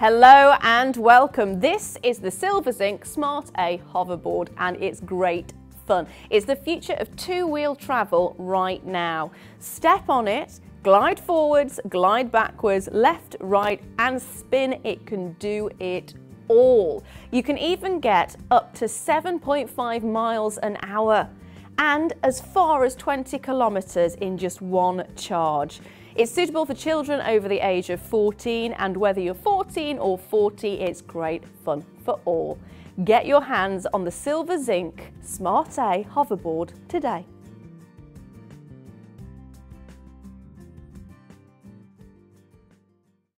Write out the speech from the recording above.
Hello and welcome. This is the Silver Zinc Smart A hoverboard and it's great fun. It's the future of two-wheel travel right now. Step on it, glide forwards, glide backwards, left, right and spin. It can do it all. You can even get up to 7.5 miles an hour and as far as 20 kilometres in just one charge. It's suitable for children over the age of 14 and whether you're 14 or 40, it's great fun for all. Get your hands on the Silver Zinc Smart A hoverboard today.